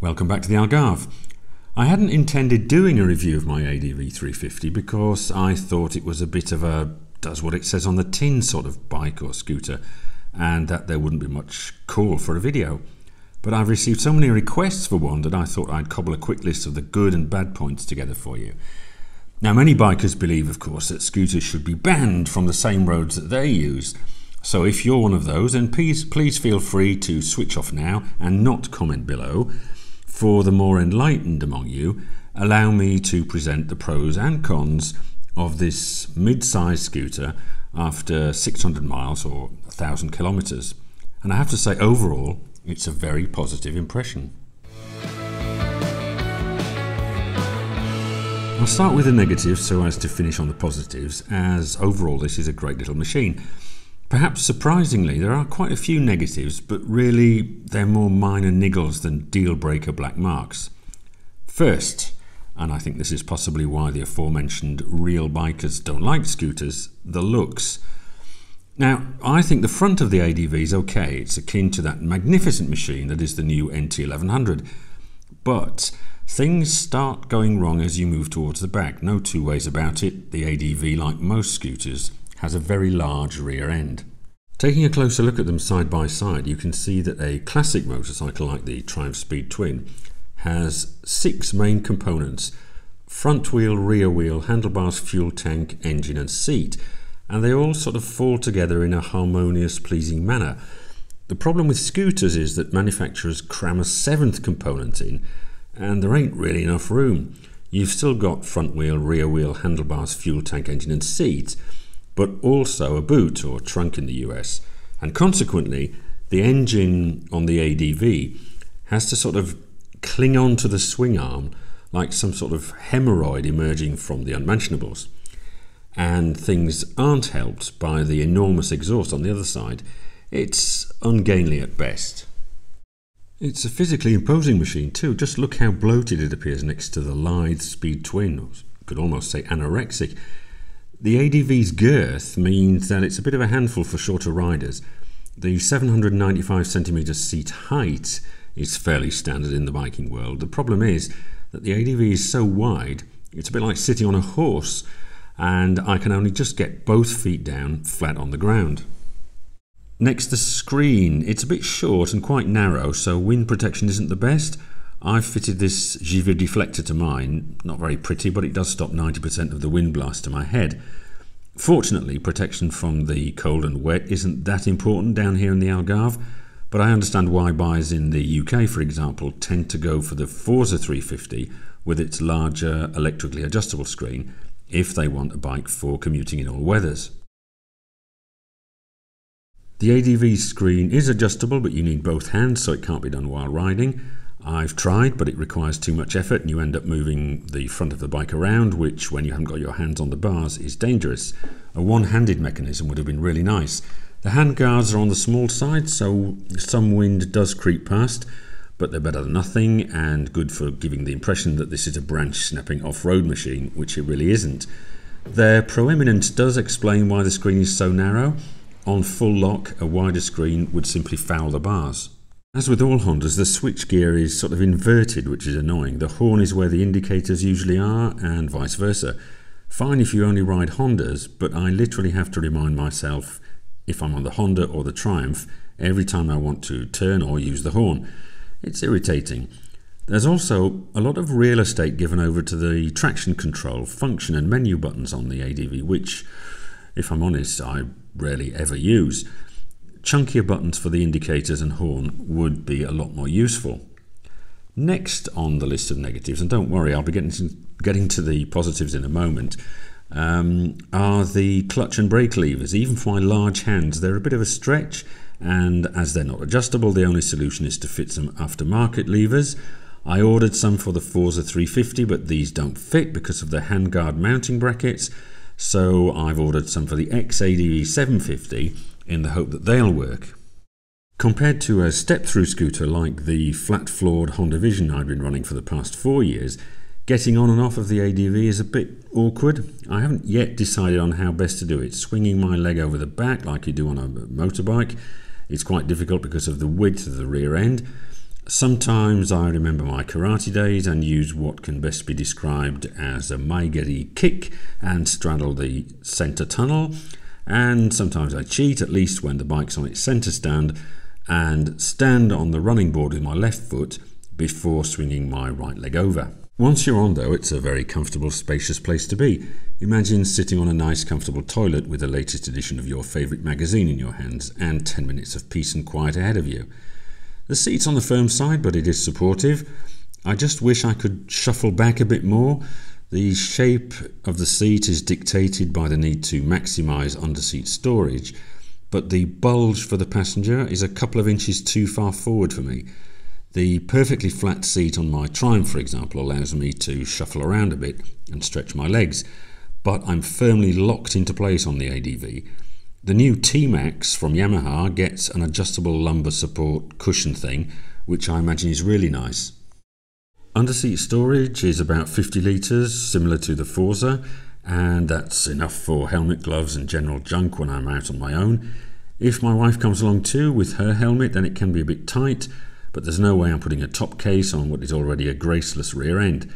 Welcome back to the Algarve. I hadn't intended doing a review of my ADV 350 because I thought it was a bit of a does what it says on the tin sort of bike or scooter and that there wouldn't be much call for a video. But I've received so many requests for one that I thought I'd cobble a quick list of the good and bad points together for you. Now, many bikers believe, of course, that scooters should be banned from the same roads that they use. So if you're one of those, then please, please feel free to switch off now and not comment below for the more enlightened among you, allow me to present the pros and cons of this mid-sized scooter after 600 miles or 1000 kilometers. And I have to say overall, it's a very positive impression. I'll start with the negatives so as to finish on the positives, as overall this is a great little machine. Perhaps surprisingly, there are quite a few negatives, but really they're more minor niggles than deal breaker black marks. First, and I think this is possibly why the aforementioned real bikers don't like scooters, the looks. Now, I think the front of the ADV is okay, it's akin to that magnificent machine that is the new NT1100, but things start going wrong as you move towards the back, no two ways about it. The ADV, like most scooters, has a very large rear end. Taking a closer look at them side by side, you can see that a classic motorcycle like the Triumph Speed Twin has six main components front wheel, rear wheel, handlebars, fuel tank, engine, and seat. And they all sort of fall together in a harmonious, pleasing manner. The problem with scooters is that manufacturers cram a seventh component in, and there ain't really enough room. You've still got front wheel, rear wheel, handlebars, fuel tank, engine, and seat but also a boot or trunk in the US. And consequently, the engine on the ADV has to sort of cling on to the swing arm like some sort of hemorrhoid emerging from the unmentionables. And things aren't helped by the enormous exhaust on the other side. It's ungainly at best. It's a physically imposing machine too. Just look how bloated it appears next to the lithe Speed Twin, or could almost say anorexic. The ADV's girth means that it's a bit of a handful for shorter riders. The 795 centimetre seat height is fairly standard in the biking world. The problem is that the ADV is so wide, it's a bit like sitting on a horse, and I can only just get both feet down flat on the ground. Next, the screen. It's a bit short and quite narrow, so wind protection isn't the best. I've fitted this Givi deflector to mine, not very pretty, but it does stop 90% of the wind blast to my head. Fortunately, protection from the cold and wet isn't that important down here in the Algarve, but I understand why buyers in the UK, for example, tend to go for the Forza 350 with its larger electrically adjustable screen if they want a bike for commuting in all weathers. The ADV screen is adjustable, but you need both hands, so it can't be done while riding. I've tried, but it requires too much effort, and you end up moving the front of the bike around, which, when you haven't got your hands on the bars, is dangerous. A one handed mechanism would have been really nice. The hand guards are on the small side, so some wind does creep past, but they're better than nothing and good for giving the impression that this is a branch snapping off road machine, which it really isn't. Their proeminence does explain why the screen is so narrow. On full lock, a wider screen would simply foul the bars. As with all Hondas, the switchgear is sort of inverted, which is annoying. The horn is where the indicators usually are, and vice versa. Fine if you only ride Hondas, but I literally have to remind myself if I'm on the Honda or the Triumph every time I want to turn or use the horn. It's irritating. There's also a lot of real estate given over to the traction control, function, and menu buttons on the ADV, which, if I'm honest, I rarely ever use chunkier buttons for the indicators and horn would be a lot more useful. Next on the list of negatives, and don't worry, I'll be getting to, getting to the positives in a moment, um, are the clutch and brake levers. Even for my large hands, they're a bit of a stretch, and as they're not adjustable, the only solution is to fit some aftermarket levers. I ordered some for the Forza 350, but these don't fit because of the handguard mounting brackets, so I've ordered some for the XADV 750 in the hope that they'll work. Compared to a step-through scooter like the flat-floored Honda Vision I've been running for the past four years, getting on and off of the ADV is a bit awkward. I haven't yet decided on how best to do it. Swinging my leg over the back like you do on a motorbike is quite difficult because of the width of the rear end. Sometimes I remember my karate days and use what can best be described as a mae geri kick and straddle the centre tunnel. And sometimes I cheat, at least when the bike's on its centre stand, and stand on the running board with my left foot before swinging my right leg over. Once you're on, though, it's a very comfortable, spacious place to be. Imagine sitting on a nice, comfortable toilet with the latest edition of your favourite magazine in your hands and 10 minutes of peace and quiet ahead of you. The seat's on the firm side, but it is supportive. I just wish I could shuffle back a bit more. The shape of the seat is dictated by the need to maximise underseat storage, but the bulge for the passenger is a couple of inches too far forward for me. The perfectly flat seat on my Triumph, for example, allows me to shuffle around a bit and stretch my legs, but I'm firmly locked into place on the ADV. The new T-Max from Yamaha gets an adjustable lumbar support cushion thing, which I imagine is really nice. Underseat storage is about 50 litres, similar to the Forza, and that's enough for helmet, gloves, and general junk when I'm out on my own. If my wife comes along too with her helmet, then it can be a bit tight, but there's no way I'm putting a top case on what is already a graceless rear end.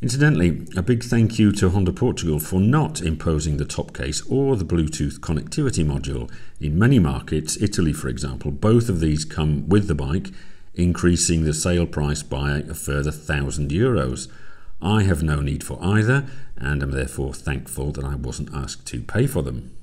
Incidentally, a big thank you to Honda Portugal for not imposing the top case or the Bluetooth connectivity module. In many markets, Italy for example, both of these come with the bike, increasing the sale price by a further thousand euros. I have no need for either and am therefore thankful that I wasn't asked to pay for them.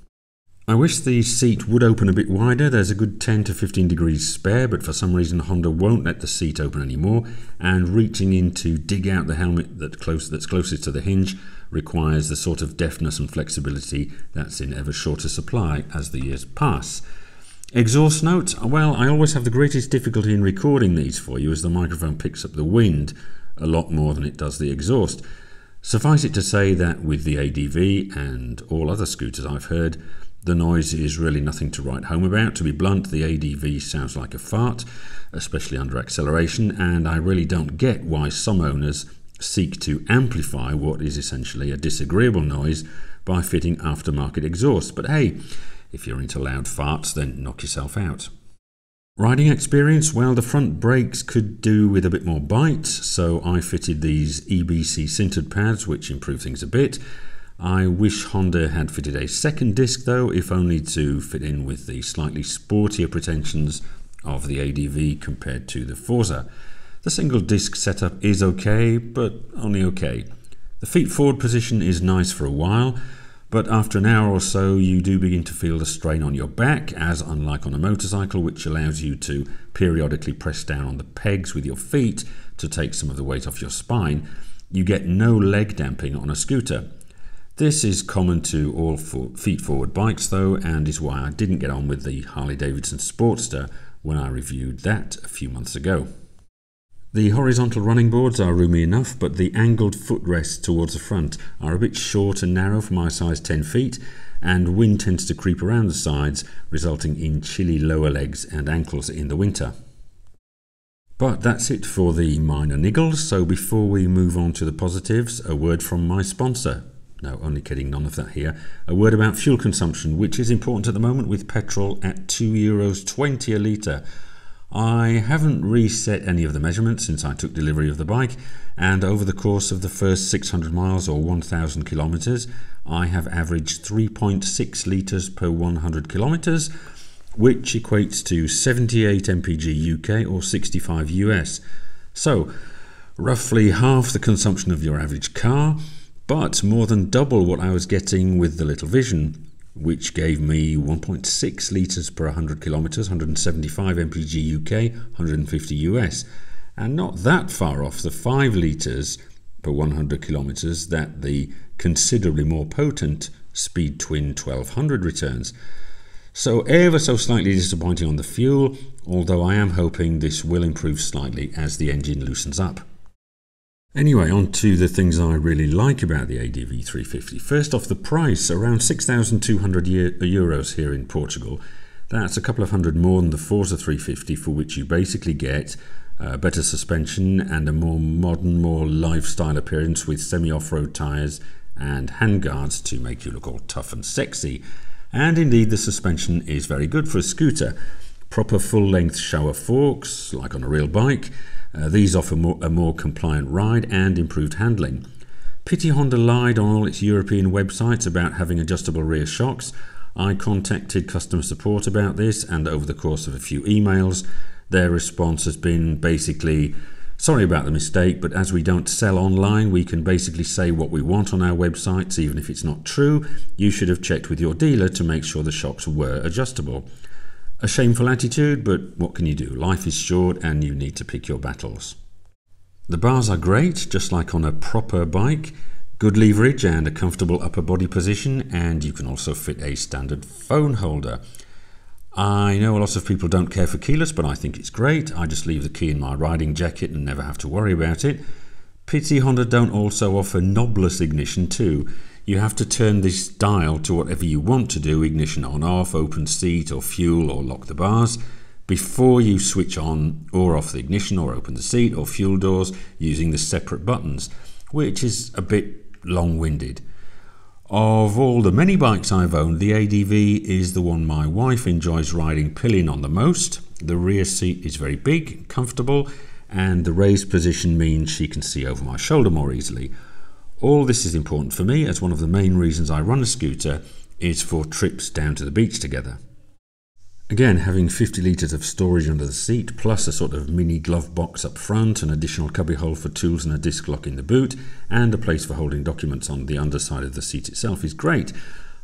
I wish the seat would open a bit wider. There's a good 10 to 15 degrees spare, but for some reason Honda won't let the seat open anymore, and reaching in to dig out the helmet that close, that's closest to the hinge requires the sort of deftness and flexibility that's in ever shorter supply as the years pass. Exhaust note, well, I always have the greatest difficulty in recording these for you as the microphone picks up the wind a lot more than it does the exhaust. Suffice it to say that with the ADV and all other scooters I've heard, the noise is really nothing to write home about. To be blunt, the ADV sounds like a fart, especially under acceleration, and I really don't get why some owners seek to amplify what is essentially a disagreeable noise by fitting aftermarket exhaust. But hey, if you're into loud farts, then knock yourself out. Riding experience, well, the front brakes could do with a bit more bite, so I fitted these EBC sintered pads, which improve things a bit. I wish Honda had fitted a second disc though, if only to fit in with the slightly sportier pretensions of the ADV compared to the Forza. The single disc setup is okay, but only okay. The feet forward position is nice for a while, but after an hour or so you do begin to feel the strain on your back, as unlike on a motorcycle which allows you to periodically press down on the pegs with your feet to take some of the weight off your spine, you get no leg damping on a scooter. This is common to all feet forward bikes though and is why I didn't get on with the Harley Davidson Sportster when I reviewed that a few months ago. The horizontal running boards are roomy enough but the angled footrests towards the front are a bit short and narrow for my size 10 feet and wind tends to creep around the sides resulting in chilly lower legs and ankles in the winter. But that's it for the minor niggles, so before we move on to the positives, a word from my sponsor, no, only kidding, none of that here. A word about fuel consumption, which is important at the moment with petrol at 2 euros 20 a litre. I haven't reset any of the measurements since I took delivery of the bike, and over the course of the first 600 miles or 1000 kilometres, I have averaged 3.6 litres per 100 kilometres, which equates to 78 mpg UK or 65 US. So, roughly half the consumption of your average car but more than double what I was getting with the Little Vision, which gave me 1.6 litres per 100 kilometres, 175 mpg UK, 150 US, and not that far off the 5 litres per 100 kilometres that the considerably more potent Speed Twin 1200 returns. So ever so slightly disappointing on the fuel, although I am hoping this will improve slightly as the engine loosens up. Anyway, on to the things I really like about the ADV 350. First off, the price, around 6,200 euros here in Portugal. That's a couple of hundred more than the Forza 350, for which you basically get uh, better suspension and a more modern, more lifestyle appearance with semi-off-road tyres and handguards to make you look all tough and sexy. And indeed, the suspension is very good for a scooter. proper full length Showa forks, like on a real bike. Uh, these offer more, a more compliant ride and improved handling. Pity Honda lied on all its European websites about having adjustable rear shocks. I contacted customer support about this, and over the course of a few emails, their response has been basically sorry about the mistake, but as we don't sell online, we can basically say what we want on our websites, even if it's not true. You should have checked with your dealer to make sure the shocks were adjustable. A shameful attitude, but what can you do? Life is short and you need to pick your battles. The bars are great, just like on a proper bike. Good leverage and a comfortable upper body position, and you can also fit a standard phone holder. I know a lot of people don't care for keyless, but I think it's great. I just leave the key in my riding jacket and never have to worry about it. Pity Honda don't also offer knobless ignition too. You have to turn this dial to whatever you want to do, ignition on off, open seat or fuel or lock the bars, before you switch on or off the ignition or open the seat or fuel doors using the separate buttons, which is a bit long winded. Of all the many bikes I've owned, the ADV is the one my wife enjoys riding pillion on the most. The rear seat is very big, comfortable, and the raised position means she can see over my shoulder more easily. All this is important for me as one of the main reasons I run a scooter is for trips down to the beach together. Again, having 50 litres of storage under the seat, plus a sort of mini glove box up front, an additional cubbyhole for tools and a disc lock in the boot, and a place for holding documents on the underside of the seat itself is great.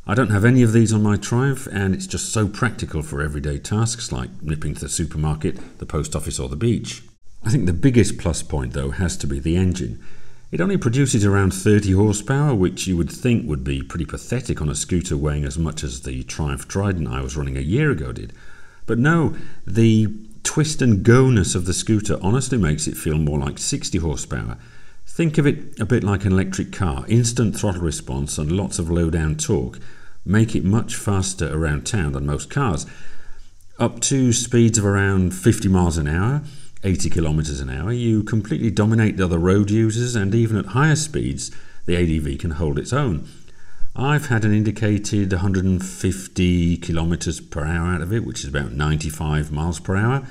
I don't have any of these on my Triumph, and it's just so practical for everyday tasks like nipping to the supermarket, the post office, or the beach. I think the biggest plus point, though, has to be the engine. It only produces around 30 horsepower, which you would think would be pretty pathetic on a scooter weighing as much as the Triumph Trident I was running a year ago did. But no, the twist and go-ness of the scooter honestly makes it feel more like 60 horsepower. Think of it a bit like an electric car. Instant throttle response and lots of low-down torque make it much faster around town than most cars. Up to speeds of around 50 miles an hour, 80 kilometers an hour, you completely dominate the other road users, and even at higher speeds, the ADV can hold its own. I've had an indicated 150 kilometers per hour out of it, which is about 95 miles per hour.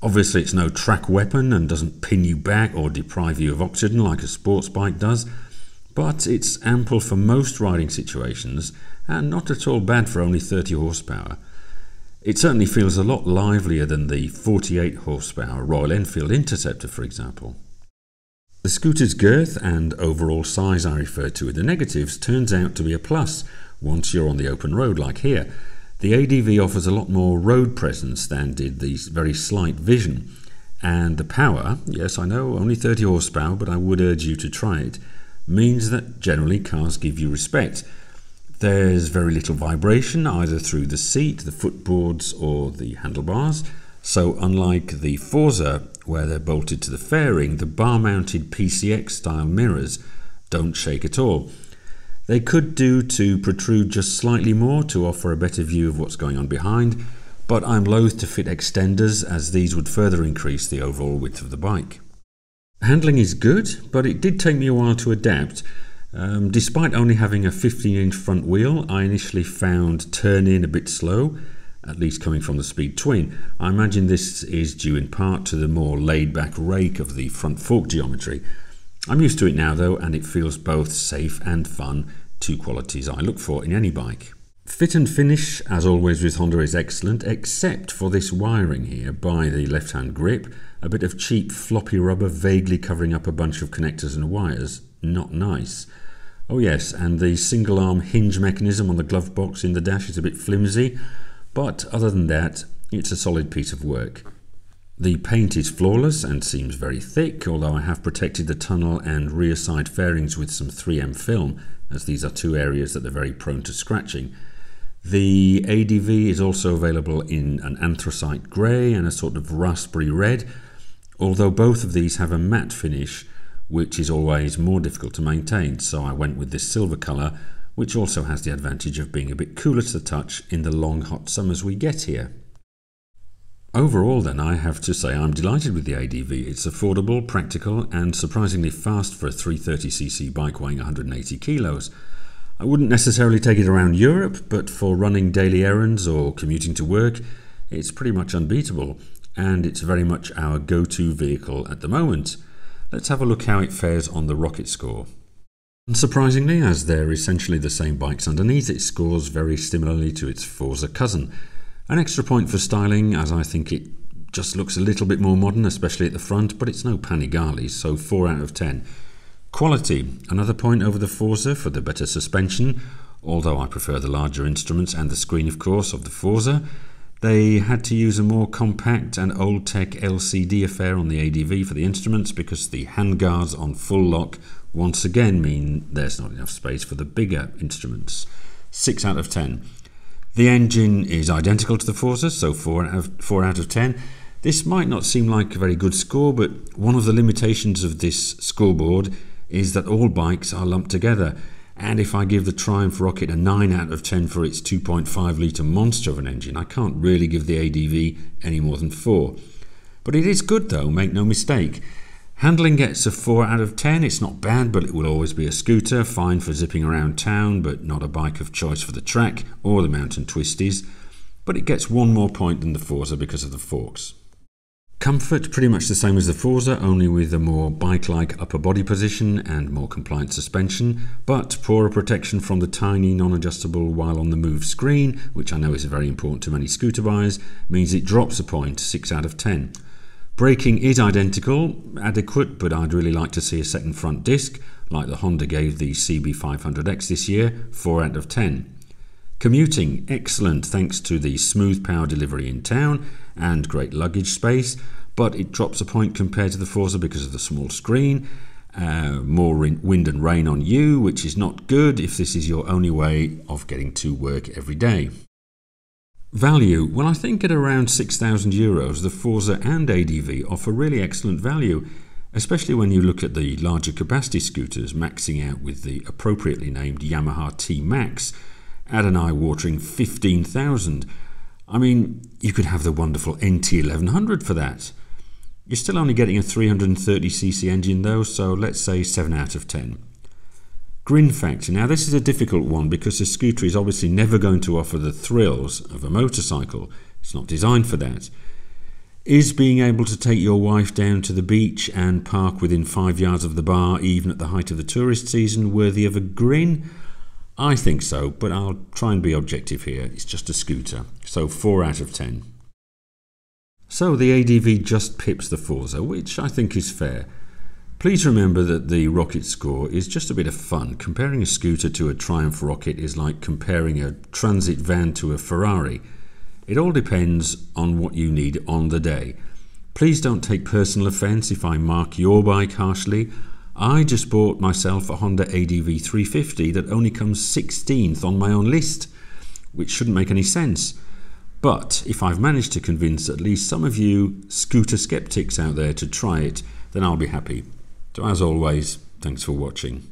Obviously, it's no track weapon and doesn't pin you back or deprive you of oxygen like a sports bike does, but it's ample for most riding situations and not at all bad for only 30 horsepower. It certainly feels a lot livelier than the 48 horsepower Royal Enfield Interceptor, for example. The scooter's girth and overall size I referred to in the negatives turns out to be a plus once you're on the open road like here. The ADV offers a lot more road presence than did the very slight Vision. And the power, yes, I know, only 30 horsepower, but I would urge you to try it, means that generally cars give you respect. There's very little vibration either through the seat, the footboards, or the handlebars. So, unlike the Forza, where they're bolted to the fairing, the bar mounted PCX style mirrors don't shake at all. They could do to protrude just slightly more to offer a better view of what's going on behind, but I'm loath to fit extenders as these would further increase the overall width of the bike. Handling is good, but it did take me a while to adapt um, despite only having a 15 inch front wheel, I initially found turn in a bit slow, at least coming from the Speed Twin. I imagine this is due in part to the more laid back rake of the front fork geometry. I'm used to it now though, and it feels both safe and fun, two qualities I look for in any bike. Fit and finish, as always with Honda, is excellent, except for this wiring here by the left hand grip, a bit of cheap floppy rubber vaguely covering up a bunch of connectors and wires. Not nice. Oh yes, and the single arm hinge mechanism on the glove box in the dash is a bit flimsy, but other than that, it's a solid piece of work. The paint is flawless and seems very thick, although I have protected the tunnel and rear side fairings with some 3M film, as these are two areas that are very prone to scratching. The ADV is also available in an anthracite grey and a sort of raspberry red, although both of these have a matte finish which is always more difficult to maintain, so I went with this silver colour, which also has the advantage of being a bit cooler to the touch in the long hot summers we get here. Overall, then, I have to say I'm delighted with the ADV. It's affordable, practical, and surprisingly fast for a 330cc bike weighing 180 kilos. I wouldn't necessarily take it around Europe, but for running daily errands or commuting to work, It's pretty much unbeatable, and it's very much our go to vehicle at the moment. Let's have a look how it fares on the Rocket score. Unsurprisingly, as they're essentially the same bikes underneath, it scores very similarly to its Forza cousin. An extra point for styling, as I think it just looks a little bit more modern, especially at the front, but it's no Panigale, so 4 out of 10. Quality, another point over the Forza for the better suspension, although I prefer the larger instruments and the screen, of course, of the Forza. They had to use a more compact and old tech LCD affair on the ADV for the instruments because the handguards on full lock once again mean there's not enough space for the bigger instruments. 6 out of 10. The engine is identical to the Forza, so 4 out of, 4 out of 10. This might not seem like a very good score, but one of the limitations of this scoreboard is that all bikes are lumped together. And if I give the Triumph Rocket a 9 out of 10 for its 2.5 litre monster of an engine, I can't really give the ADV any more than 4. But it is good though, make no mistake. Handling gets a 4 out of 10. It's not bad, but it will always be a scooter, fine for zipping around town, but not a bike of choice for the track or the mountain twisties. But it gets one more point than the Forza because of the forks. Comfort, pretty much the same as the Forza, only with a more bike-like upper body position and more compliant suspension, but poorer protection from the tiny non-adjustable while on the move screen, which I know is very important to many scooter buyers, means it drops a point, 6 out of 10. Braking is identical, adequate, but I'd really like to see a second front disc, like the Honda gave the CB500X this year, 4 out of 10. Commuting, excellent thanks to the smooth power delivery in town and great luggage space, but it drops a point compared to the Forza because of the small screen, uh, more wind and rain on you, which is not good if this is your only way of getting to work every day. Value, well, I think at around 6,000 euros, the Forza and ADV offer really excellent value, especially when you look at the larger capacity scooters maxing out with the appropriately named Yamaha T Max at an eye watering 15,000. I mean, you could have the wonderful NT1100 for that. You're still only getting a 330cc engine though, so let's say 7 out of 10. Grin factor. Now, this is a difficult one because the scooter is obviously never going to offer the thrills of a motorcycle. It's not designed for that. Is being able to take your wife down to the beach and park within five yards of the bar, even at the height of the tourist season, worthy of a grin? I think so, but I'll try and be objective here. It's just a scooter. So 4 out of 10. So the ADV just pips the Forza, which I think is fair. Please remember that the Rocket score is just a bit of fun. Comparing a scooter to a Triumph Rocket is like comparing a transit van to a Ferrari. It all depends on what you need on the day. Please don't take personal offence if I mark your bike harshly. I just bought myself a Honda ADV 350 that only comes 16th on my own list, which shouldn't make any sense. But if I've managed to convince at least some of you scooter skeptics out there to try it, then I'll be happy. So, as always, thanks for watching.